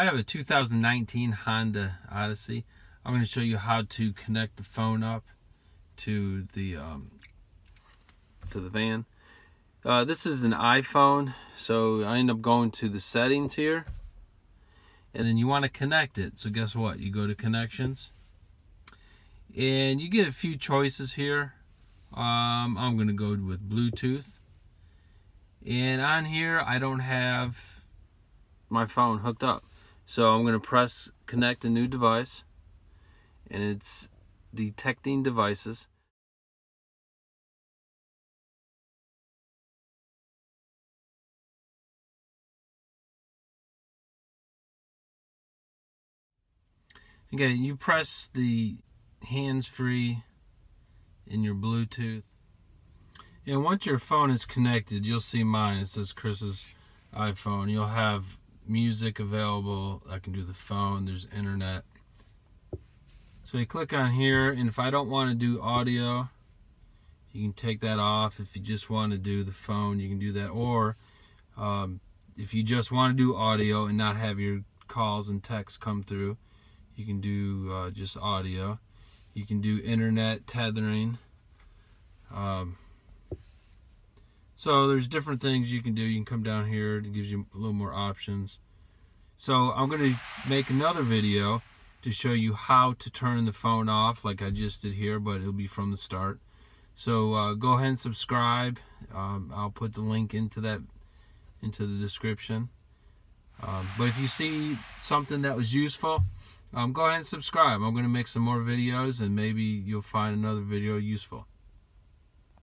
I have a 2019 Honda Odyssey. I'm going to show you how to connect the phone up to the um, to the van. Uh, this is an iPhone, so I end up going to the settings here, and then you want to connect it. So guess what? You go to connections, and you get a few choices here. Um, I'm going to go with Bluetooth, and on here I don't have my phone hooked up. So I'm going to press connect a new device and it's detecting devices. Again, you press the hands-free in your Bluetooth. And once your phone is connected, you'll see mine. It says Chris's iPhone. You'll have music available. I can do the phone. There's internet. So you click on here, and if I don't want to do audio, you can take that off. If you just want to do the phone, you can do that. Or um, if you just want to do audio and not have your calls and texts come through, you can do uh, just audio. You can do internet tethering. Um, so there's different things you can do. You can come down here. It gives you a little more options. So I'm going to make another video to show you how to turn the phone off like I just did here, but it'll be from the start. So uh, go ahead and subscribe. Um, I'll put the link into that into the description. Um, but if you see something that was useful, um, go ahead and subscribe. I'm going to make some more videos and maybe you'll find another video useful.